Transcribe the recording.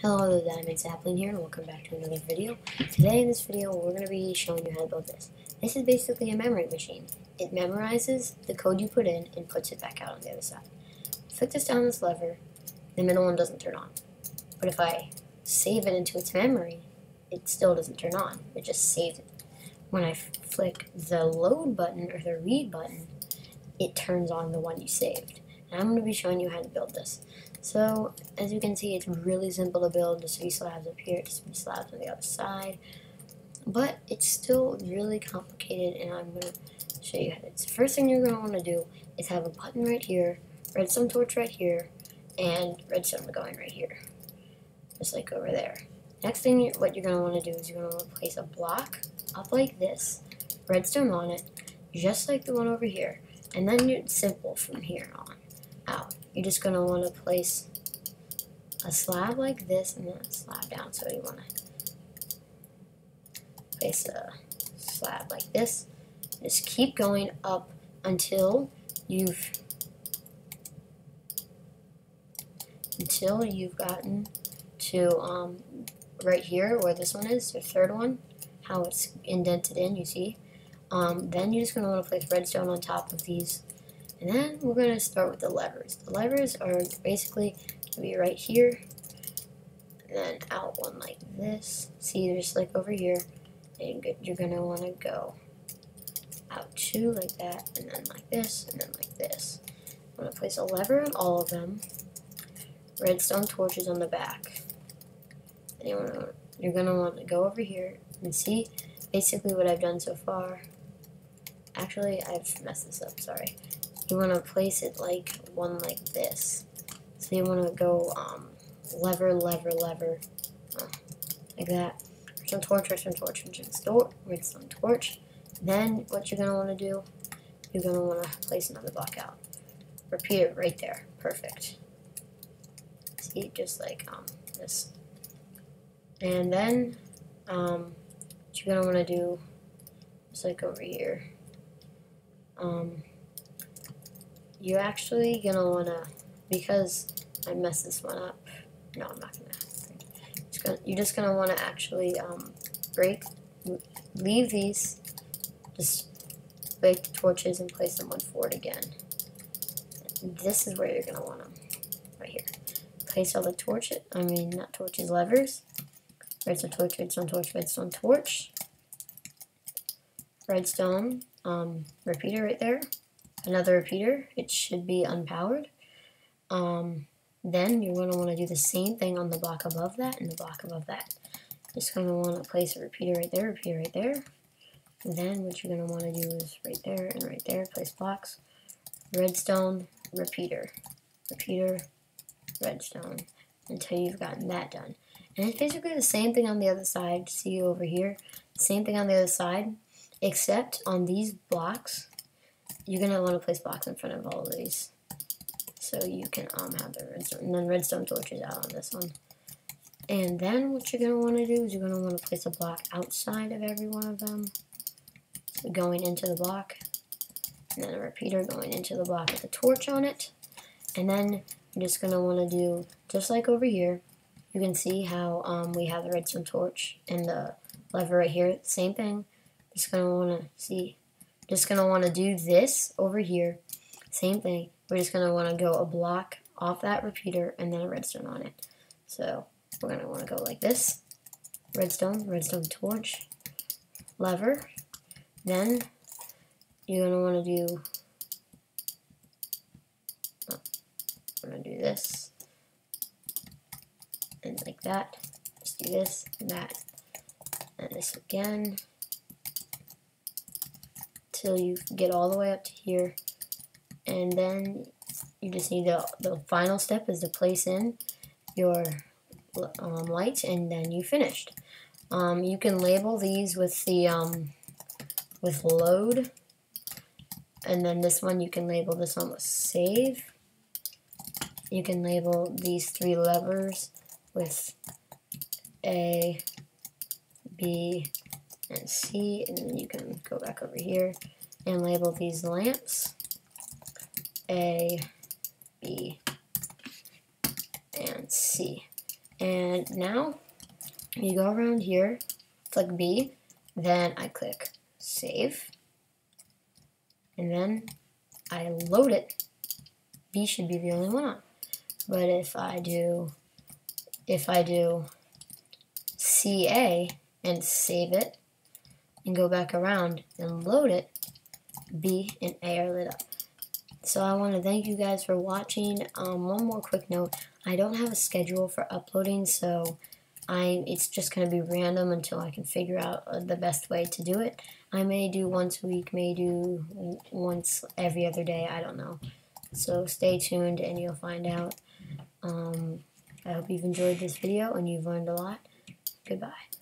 Hello, the Diamond Sapling here, and welcome back to another video. Today in this video, we're going to be showing you how to build this. This is basically a memory machine. It memorizes the code you put in and puts it back out on the other side. Flick this down this lever, the middle one doesn't turn on. But if I save it into its memory, it still doesn't turn on. It just saves it. When I flick the load button or the read button, it turns on the one you saved. And I'm going to be showing you how to build this. So, as you can see, it's really simple to build. Just three slabs up here, just three slabs on the other side. But it's still really complicated, and I'm going to show you how to. So first thing you're going to want to do is have a button right here, redstone torch right here, and redstone going right here. Just like over there. Next thing, you, what you're going to want to do is you're going to want to place a block up like this, redstone on it, just like the one over here. And then it's simple from here on out. You're just going to want to place a slab like this and then a slab down. So you want to place a slab like this. Just keep going up until you've until you've gotten to um, right here where this one is, the third one, how it's indented in, you see. Um, then you're just going to want to place redstone on top of these and then we're going to start with the levers. The levers are basically going to be right here, and then out one like this. See, just like over here, and you're going to want to go out two like that, and then like this, and then like this. I'm going to place a lever on all of them, redstone torches on the back. And you're going to want to go over here and see basically what I've done so far. Actually, I've messed this up, sorry you want to place it like one like this. So you want to go um, lever, lever, lever, uh, like that. Redstone torch, redstone torch, redstone, torch. Then what you're going to want to do, you're going to want to place another block out. Repeat it right there. Perfect. See, just like um, this. And then um, what you're going to want to do, just like over here, um, you're actually gonna wanna, because I messed this one up, no, I'm not gonna, just gonna you're just gonna wanna actually um, break, leave these, just break the torches and place them on forward again. This is where you're gonna want them, right here. Place all the torches, I mean, not torches, levers, redstone torch, redstone torch, redstone torch, redstone um, repeater right there, another repeater. It should be unpowered. Um, then you're going to want to do the same thing on the block above that and the block above that. Just going to want to place a repeater right there, repeater right there. And then what you're going to want to do is right there and right there, place blocks. Redstone, repeater, repeater, redstone, until you've gotten that done. And it's basically the same thing on the other side. See over here? Same thing on the other side, except on these blocks, you're gonna want to place blocks in front of all of these, so you can um have the redstone, and then redstone torches out on this one. And then what you're gonna want to do is you're gonna want to place a block outside of every one of them, so going into the block, and then a repeater going into the block with a torch on it, and then you're just gonna want to do just like over here. You can see how um, we have the redstone torch and the lever right here. Same thing. Just gonna want to see just going to want to do this over here. Same thing. We're just going to want to go a block off that repeater and then a redstone on it. So we're going to want to go like this. Redstone, redstone torch, lever. Then you're going to want to do, oh, I'm going to do this. And like that. Just do this and that. And this again till you get all the way up to here. And then you just need to, the final step is to place in your um, lights and then you finished. Um, you can label these with the, um, with load. And then this one, you can label this one with save. You can label these three levers with A, B, and C, and then you can go back over here and label these lamps A, B, and C. And now you go around here, click B, then I click save, and then I load it. B should be the only one on. But if I do, if I do CA and save it and go back around and load it, B and A are lit up. So I want to thank you guys for watching. Um, one more quick note. I don't have a schedule for uploading, so I it's just going to be random until I can figure out uh, the best way to do it. I may do once a week, may do once every other day, I don't know. So stay tuned and you'll find out. Um, I hope you've enjoyed this video and you've learned a lot. Goodbye.